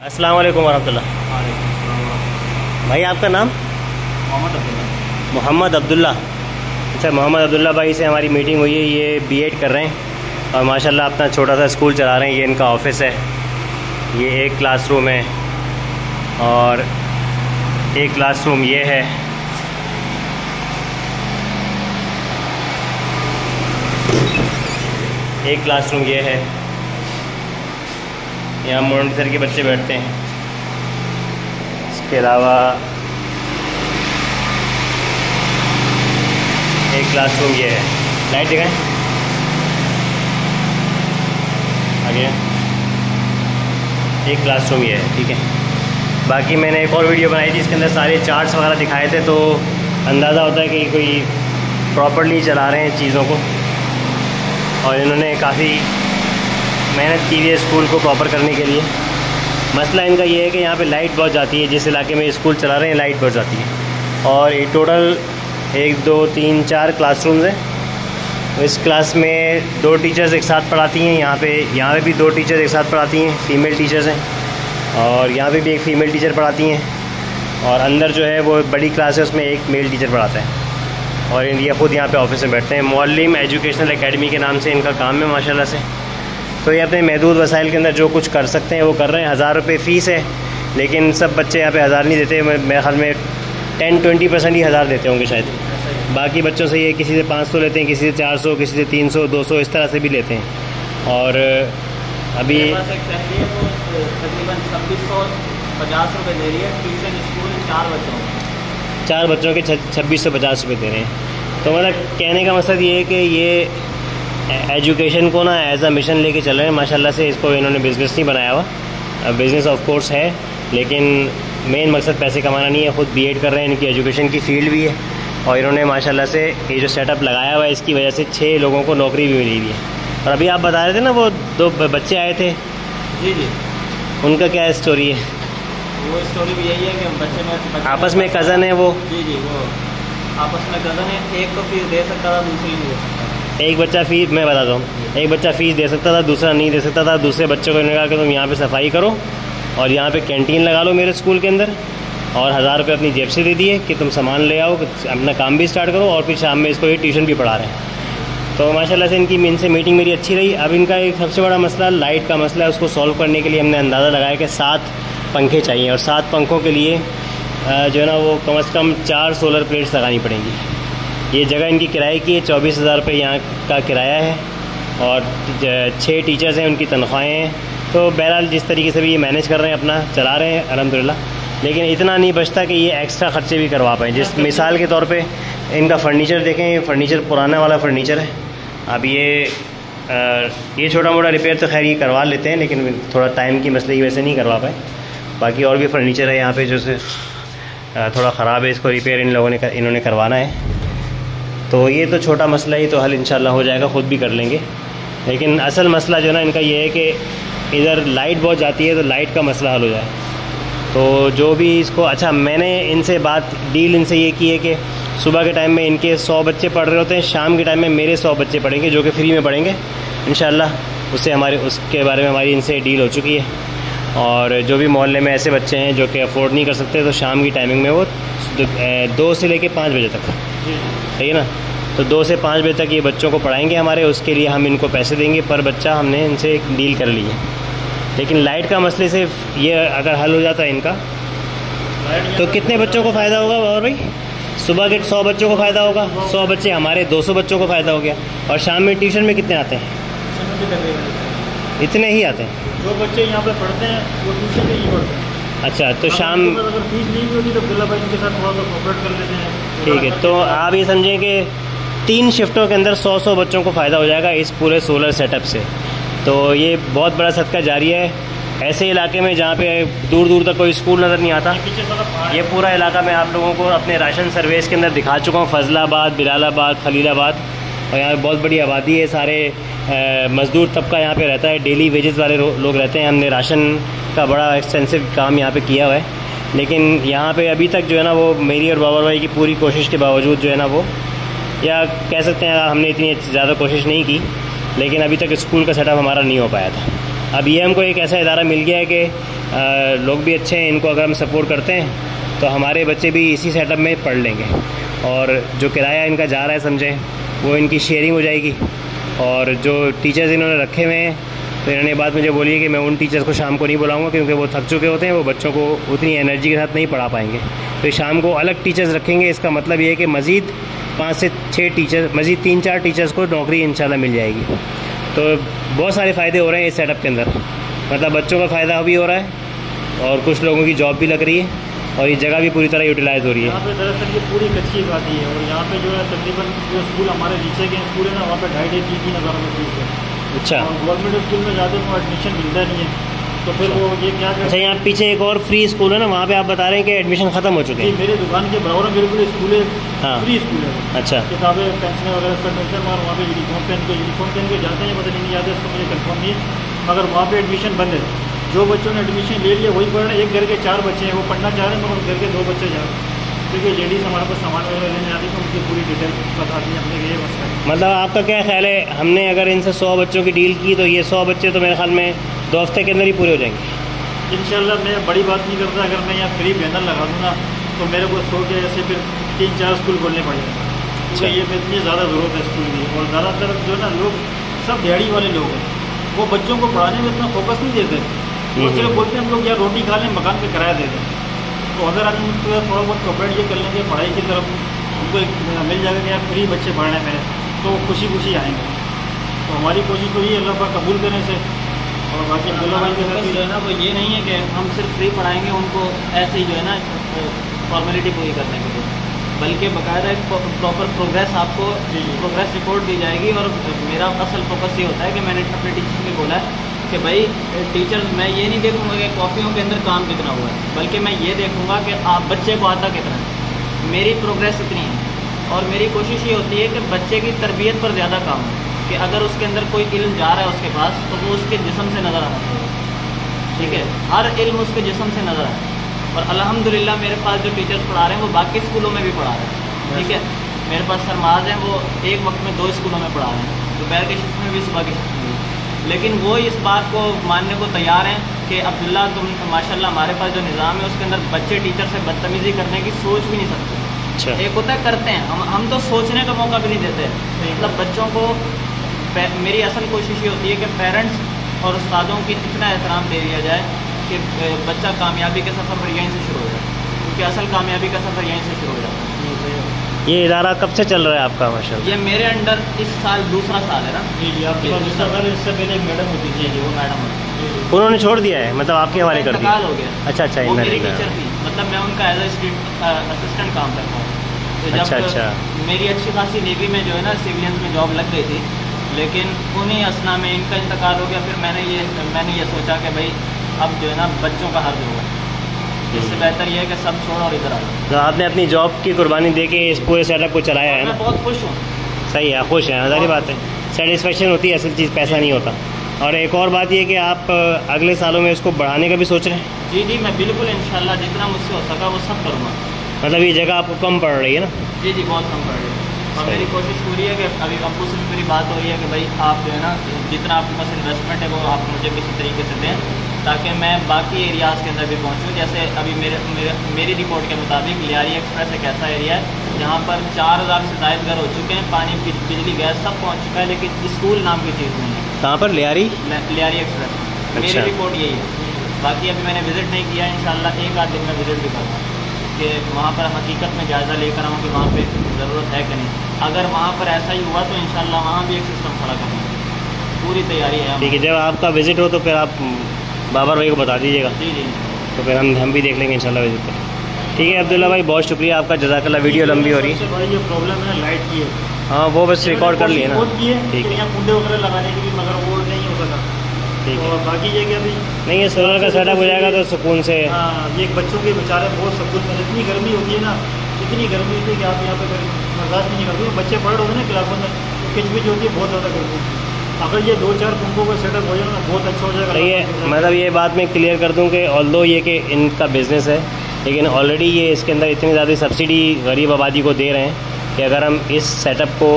अस्सलाम वालेकुम भाई आपका नाम? मोहम्मद अब्दुल्ला मोहम्मद अब्दुल्ला अच्छा मोहम्मद अब्दुल्ला भाई से हमारी मीटिंग हुई है ये बीएड कर रहे हैं और माशाल्लाह अपना छोटा सा स्कूल चला रहे हैं ये इनका ऑफ़िस है। ये एक क्लासरूम है और एक क्लासरूम ये है। एक क्लासरूम ये है। यहाँ मोन्टेसर के बच्चे बैठते हैं। इसके अलावा एक क्लासरूम ये है। लाइट दिखाएँ। आगे। एक क्लासरूम ये है, ठीक है। बाकी मैंने एक और वीडियो बनाई थी, इसके अंदर सारे चार्ट्स वगैरह दिखाए थे तो अंदाज़ा होता है कि कोई प्रॉपरली चला रहे हैं चीज़ों को। और इन्होंने काफ़ी मेहनत की हुई है स्कूल को प्रॉपर करने के लिए। मसला इनका ये है कि यहाँ पे लाइट बहुत जाती है, जिस इलाके में स्कूल चला रहे हैं लाइट बहुत जाती है। और ये टोटल एक, दो, तीन, चार क्लासरूम्स हैं। इस क्लास में दो टीचर्स एक साथ पढ़ाती हैं, यहाँ पे यहाँ पे भी दो टीचर्स एक साथ पढ़ाती हैं फीमेल टीचर्स हैं। और यहाँ पे भी एक फ़ीमेल टीचर पढ़ाती हैं। और अंदर जो है वो बड़ी क्लास है, उसमें एक मेल टीचर पढ़ाता है। और ये ख़ुद यहाँ पे ऑफ़िस में बैठते हैं। मौलिम एजुकेशनल एकेडमी के नाम से इनका काम है, माशाल्लाह से। तो ये अपने महदूद वसाइल के अंदर जो कुछ कर सकते हैं वो कर रहे हैं। हज़ार रुपये फ़ीस है लेकिन सब बच्चे यहाँ पे हज़ार नहीं देते। मेरे ख्याल में टेन ट्वेंटी परसेंट ही हज़ार देते होंगे शायद। बाकी बच्चों से ये किसी से पाँच सौ लेते हैं किसी से चार सौ किसी से तीन सौ दो सौ इस तरह से भी लेते हैं। और अभी तकरीबन छब्बीस सौ पचास रुपये दे रही है। ट्यूशन स्कूल चार बच्चों चार बच्चों के छब्बीस सौ पचास रुपये दे रहे हैं। तो मतलब कहने का मकसद ये है कि ये एजुकेशन को ना एज अ मिशन लेके चल रहे हैं। माशाल्लाह से इसको इन्होंने बिज़नेस नहीं बनाया हुआ। बिज़नेस ऑफ़ कोर्स है लेकिन मेन मकसद पैसे कमाना नहीं है। ख़ुद बीएड कर रहे हैं इनकी एजुकेशन की फ़ील्ड भी है। और इन्होंने माशाल्लाह से ये जो सेटअप लगाया हुआ है इसकी वजह से छः लोगों को नौकरी भी मिली हुई है। और अभी आप बता रहे थे ना वो दो बच्चे आए थे? जी जी। उनका क्या स्टोरी है? वो स्टोरी भी यही है कि बच्चे में बच्चे आपस में कज़न है वो? जी जी वो आपस में कज़न है। एक तो फ़ीस दे सकता था दूसरी नहीं दे सकता। एक बच्चा फ़ीस मैं बताता हूँ। एक बच्चा फ़ीस दे सकता था, दूसरा नहीं दे सकता था। दूसरे बच्चे को इन्होंने कहा कि तुम यहाँ पे सफ़ाई करो और यहाँ पे कैंटीन लगा लो मेरे स्कूल के अंदर और हज़ार रुपये अपनी जेब से दे दिए कि तुम सामान ले आओ अपना काम भी स्टार्ट करो और फिर शाम में इसको ये ट्यूशन भी पढ़ा रहे हैं। तो माशाल्लाह से इनकी इनसे मीटिंग मेरी अच्छी रही। अब इनका एक सबसे बड़ा मसला लाइट का मसला है, उसको सॉल्व करने के लिए हमने अंदाज़ा लगाया कि सात पंखे चाहिए और सात पंखों के लिए जो है ना, वो कम अज़ कम चार सोलर प्लेट्स लगानी पड़ेंगी। ये जगह इनकी किराए की है चौबीस हज़ार रुपये यहाँ का किराया है और छः टीचर्स हैं उनकी तनख्वाहें हैं। तो बहरहाल जिस तरीके से भी ये मैनेज कर रहे हैं अपना चला रहे हैं अलहमदिल्ला लेकिन इतना नहीं बचता कि ये एक्स्ट्रा ख़र्चे भी करवा पाएँ। जिस मिसाल के तौर पे इनका फ़र्नीचर देखें ये फ़र्नीचर पुराना वाला फ़र्नीचर है। अब ये आ, ये छोटा मोटा रिपेयर तो खैर ये करवा लेते हैं लेकिन थोड़ा टाइम की मसले की वजह से नहीं करवा पाए। बाकी और भी फर्नीचर है यहाँ पे जो से थोड़ा ख़राब है इसको रिपेयर इन लोगों ने कर, इन्होंने करवाना है। तो ये तो छोटा मसला ही तो हल इंशाल्लाह हो जाएगा, ख़ुद भी कर लेंगे। लेकिन असल मसला जो है ना, इनका ये है कि इधर लाइट बहुत जाती है तो लाइट का मसला हल हो जाए। तो जो भी इसको अच्छा मैंने इनसे बात, डील इनसे ये की है कि सुबह के टाइम में इनके सौ बच्चे पढ़ रहे होते हैं, शाम के टाइम में मेरे सौ बच्चे पढ़ेंगे, जो कि फ्री में पढ़ेंगे। इन उससे हमारे, उसके बारे में हमारी इनसे डील हो चुकी है। और जो भी मोहल्ले में ऐसे बच्चे हैं जो कि अफोर्ड नहीं कर सकते तो शाम की टाइमिंग में वो दो से लेके पाँच बजे तक। ठीक है ना? तो दो से पाँच बजे तक ये बच्चों को पढ़ाएँगे हमारे उसके लिए हम इनको पैसे देंगे पर बच्चा हमने इनसे एक डील कर ली है। लेकिन लाइट का मसले से ये अगर हल हो जाता है इनका तो कितने बच्चों को फ़ायदा होगा और भाई? सुबह के सौ बच्चों को फ़ायदा होगा सौ बच्चे हमारे दो सौ बच्चों को फ़ायदा हो गया। और शाम में ट्यूशन में कितने आते हैं? इतने ही आते हैं। जो बच्चे यहाँ पर पढ़ते हैं वो ट्यूशन में ही पढ़ते हैं। अच्छा तो शाम अगर फ़ीस होगी तो बिल्ला भाई साथ थोड़ा सा कोऑपरेट कर लेते हैं। ठीक है तो आप ये समझें कि तीन शिफ्टों के अंदर सौ सौ बच्चों को फ़ायदा हो जाएगा इस पूरे सोलर सेटअप से। तो ये बहुत बड़ा सदका जारी है। ऐसे इलाके में जहाँ पे दूर दूर तक कोई स्कूल नज़र नहीं आता ये पूरा इलाका मैं आप लोगों को अपने राशन सर्विस के अंदर दिखा चुका हूँ। फजलाबाद बिलालाबाद खलीलाबाद। और यहाँ बहुत बड़ी आबादी है सारे मज़दूर तबका यहाँ पे रहता है। डेली वेजेस वाले लोग रहते हैं। हमने राशन का बड़ा एक्सटेंसिव काम यहाँ पे किया हुआ है। लेकिन यहाँ पे अभी तक जो है ना, वो मेरी और बाबर भाई की पूरी कोशिश के बावजूद जो है ना वो, या कह सकते हैं, हमने इतनी ज़्यादा कोशिश नहीं की, लेकिन अभी तक स्कूल का सेटअप हमारा नहीं हो पाया था। अब ये हमको एक ऐसा इदारा मिल गया है कि लोग भी अच्छे हैं, इनको अगर हम सपोर्ट करते हैं तो हमारे बच्चे भी इसी सेटअप में पढ़ लेंगे। और जो किराया इनका जा रहा है, समझें वो इनकी शेयरिंग हो जाएगी। और जो टीचर्स इन्होंने रखे हुए हैं तो इन्होंने बात मुझे बोली है कि मैं उन टीचर्स को शाम को नहीं बुलाऊँगा, क्योंकि वो थक चुके होते हैं, वो बच्चों को उतनी एनर्जी के साथ नहीं पढ़ा पाएँगे। तो शाम को अलग टीचर्स रखेंगे, इसका मतलब ये है कि मज़ीद पाँच से छः टीचर मज़ीद तीन चार टीचर्स को नौकरी इंशाल्लाह मिल जाएगी। तो बहुत सारे फ़ायदे हो रहे हैं इस सेटअप के अंदर। मतलब बच्चों का फ़ायदा भी हो रहा है, और कुछ लोगों की जॉब भी लग रही है। और ये जगह भी पूरी तरह यूटिलाइज हो रही है। यहाँ पे दरअसल ये पूरी कच्ची आबादी है और यहाँ पे जो है तकरीबन जो स्कूल हमारे नीचे के स्कूल है ना वहाँ पे ढाई ढाई तीन तीन हज़ार रुपये फ़ीस है। अच्छा। और गवर्नमेंट स्कूल में जाते हैं तो एडमिशन मिलता नहीं है। तो फिर वो ये क्या अच्छा यहाँ पीछे एक और फ्री स्कूल है ना वहाँ पे आप बता रहे हैं कि एडमिशन ख़त्म हो चुके हैं। मेरे दुकान के बराबर बिल्कुल स्कूल है। हाँ। फ्री स्कूल है। अच्छा। किताबें पेंसिलें वगैरह सब मिलते हैं मगर वहाँ पे यूनिफॉर्म पहन के यूनिफॉर्म पहन के जाते हैं पता नहीं है उसको मुझे कंफर्म नहीं है। मगर वहाँ पे एडमिशन बंद है। जो बच्चों ने एडमिशन ले लिया वही पढ़ रहे एक घर के चार बच्चे हैं वो पढ़ना चाह रहे हैं मगर घर के दो बच्चे जा रहे हैं। क्योंकि लेडीज़ हमारे पास सामान वगैरह लेने आती है तो उनकी पूरी डिटेल बताती है हमने ये मसला मतलब आपका क्या ख्याल है हमने अगर इनसे सौ बच्चों की डील की तो ये सौ बच्चे तो मेरे ख्याल में दो हफ़्ते के अंदर ही पूरे हो जाएँगे। इंशाल्लाह मैं बड़ी बात नहीं करता अगर मैं यहाँ फ्री बैनर लगा दूँ ना तो मेरे को सौ के ऐसे फिर तीन चार स्कूल खोलने पड़ेंगे। क्योंकि ये इतनी ज़्यादा ज़रूरत है स्कूल की और ज़्यादातर जो है ना लोग सब दिहाड़ी वाले लोग हैं। वो बच्चों को पढ़ाने में इतना फोकस नहीं देते। वो हम्म। सिर्फ़ बोलते हैं हम लोग यार रोटी खा लें मकान का किराया दे दें तो अगर हम उनको थोड़ा बहुत कॉपरेट ये कर लेंगे पढ़ाई की तरफ़ उनको एक मिल जाएगा कि यार फ्री बच्चे पढ़ने हैं मेरे तो खुशी खुशी आएँगे तो हमारी कोशिश तो ये अल्लाह पाक कबूल करने से और बाकी अब्दुल्ला भाई के साथ जो है ना वो ये नहीं है कि हम सिर्फ़ फ्री पढ़ाएँगे उनको ऐसे ही जो है ना फॉर्मेलिटी पूरी करने के लिए बल्कि बाकायदा एक प्रॉपर प्रोग्रेस आपको जी, जी। प्रोग्रेस रिपोर्ट दी जाएगी और मेरा असल फोकस ये होता है कि मैंने अपने टीचर्स में बोला है कि भाई टीचर मैं ये नहीं देखूँगा कि कॉपियों के अंदर काम कितना हुआ है, बल्कि मैं ये देखूँगा कि आप बच्चे को आता कितना है। मेरी प्रोग्रेस इतनी है। और मेरी कोशिश ये होती है कि बच्चे की तरबियत पर ज़्यादा काम हो, कि अगर उसके अंदर कोई इल्म जा रहा है उसके पास तो वो उसके जिसम से नज़र आना चाहिए। ठीक है? हर इल्म उसके जिसम से नज़र आए। और अल्हम्दुलिल्लाह, मेरे पास जो टीचर्स पढ़ा रहे हैं, वो बाकी स्कूलों में भी पढ़ा रहे हैं। ठीक है? मेरे पास सरमाज हैं, वो एक वक्त में दो स्कूलों में पढ़ा रहे हैं। दोपहर के शिफ्ट में भी, सुबह की शिफ्ट में भी। लेकिन वो इस बात को मानने को तैयार हैं कि अब्दुल्ला तुम माशाल्लाह हमारे पास जो निज़ाम है उसके अंदर बच्चे टीचर से बदतमीज़ी करने की सोच भी नहीं सकते। अच्छा। एक होता है करते हैं। हम हम तो सोचने का मौका भी नहीं देते। मतलब बच्चों को मेरी असल कोशिश ये होती है कि पेरेंट्स और उस्तादों की इतना एहतराम दे दिया जाए कि बच्चा कामयाबी के सफ़र पर यहीं से शुरू हो जाए। क्योंकि असल कामयाबी का सफ़र यहीं से शुरू हो जाता है। ये इदारा कब से चल रहा है आपका माशा ये मेरे अंडर इस साल दूसरा साल है ना? जी जी आपके दूसरा साल इससे पहले एक मैडम होती थी वो मैडम है। उन्होंने छोड़ दिया है? मतलब आपके हवाले कर दिया? हो गया। अच्छा अच्छा वो मेरी टीचर थी। मतलब मैं उनका एज असिस्टेंट काम करता हूँ। तो अच्छा, अच्छा। मेरी अच्छी खासी नेवी में जो है ना सिविलियंस में जॉब लग गई थी लेकिन उन्हीं असना में इनका इंतकाल हो गया। फिर मैंने ये मैंने ये सोचा कि भाई अब जो है ना बच्चों का हर्ज होगा। इससे बेहतर ये है कि सब छोड़ और इधर आ जाओ तो आपने अपनी जॉब की कुर्बानी दे के इस पूरे सेटअप को चलाया है मैं ना? बहुत खुश हूँ। सही है खुश हैं सारी बात है। सेटिस्फेक्शन होती है असल चीज़ पैसा नहीं होता। और एक और बात ये कि आप अगले सालों में इसको बढ़ाने का भी सोच रहे हैं? जी जी मैं बिल्कुल इंशाल्लाह जितना मुझसे हो सका वो सब करूँगा। मतलब ये जगह आपको कम पड़ रही है ना? जी जी बहुत कम पड़ रही है। और मेरी कोशिश पूरी है कि अभी अब्बू से मेरी बात हो रही है कि भाई आप जो है ना जितना आपके पास इन्वेस्टमेंट है वो आप मुझे किसी तरीके से दें। ताकि मैं बाकी एरियाज़ के अंदर भी पहुंचूं। जैसे अभी मेरे, मेरे मेरी रिपोर्ट के मुताबिक लियारी एक्सप्रेस एक ऐसा एरिया है जहाँ पर चार हज़ार से जायद घर हो चुके हैं पानी बिज- बिजली गैस सब पहुँच चुका है लेकिन स्कूल नाम की चीज़ नहीं है। कहाँ पर? लियारी? लियारी एक्सप्रेस अच्छा। मेरी। रिपोर्ट यही है। बाकी अभी मैंने विज़िट नहीं किया इंशाल्लाह एक आध दिन में विज़िट भी करूँगा। कि वहाँ पर हकीकत में जायज़ा लेकर आऊँ कि वहाँ पे ज़रूरत है कि नहीं। अगर वहाँ पर ऐसा ही हुआ तो इंशाल्लाह वहाँ भी एक सिस्टम खड़ा करेंगे पूरी तैयारी है। ठीक है जब आपका विज़िट हो तो फिर आप बाबर भाई को बता दीजिएगा। तो फिर हम हम भी देख लेंगे इंशाल्लाह विज़िट पर ठीक है अब्दुल्ला भाई बहुत शुक्रिया आपका जजाकल्ला वीडियो लंबी हो रही। है जो प्रॉब्लम है लाइट की है। हाँ वो बस रिकॉर्ड कर लिए ना। ठीक है। कुंडे वगैरह लगाने की भी मगर वो नहीं हो सका। ठीक है। बाकी ये कि अभी नहीं ये सोलर का सेटअप हो जाएगा तो सुकून से हाँ ये बच्चों के बेचारे बहुत सकून में इतनी गर्मी होती है ना इतनी गर्मी होती है कि आप यहाँ पे बर्दाश्त नहीं करते बच्चे पढ़ रहे होते हैं ना क्लासों में तो किचमिच होती है बहुत ज़्यादा गर्मी होती है। अगर ये दो चार पंपों का सेटअप हो जाए बहुत अच्छा हो जाएगा। ये मतलब ये बात मैं क्लियर कर दूँ कि ऑल ये कि इनका बिज़नेस है लेकिन ऑलरेडी ये इसके अंदर इतनी ज़्यादा सब्सिडी गरीब आबादी को दे रहे हैं कि अगर हम इस सेटअप को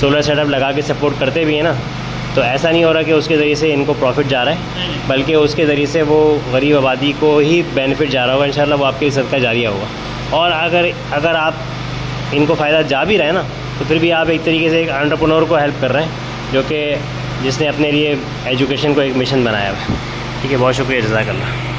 सोलर सेटअप लगा के सपोर्ट करते भी हैं ना तो ऐसा नहीं हो रहा कि उसके ज़रिए से इनको प्रॉफिट जा रहा है बल्कि उसके ज़रिए से वो गरीब आबादी को ही बेनिफिट जा रहा होगा इन वो आपके सदका जारिया होगा। और अगर अगर आप इनको फ़ायदा जा भी रहे हैं ना तो फिर भी आप एक तरीके से एक एंटरप्रेन्योर को हेल्प कर रहे हैं। जो कि जिसने अपने लिए एजुकेशन को एक मिशन बनाया है। ठीक है, बहुत शुक्रिया जजाकल्ला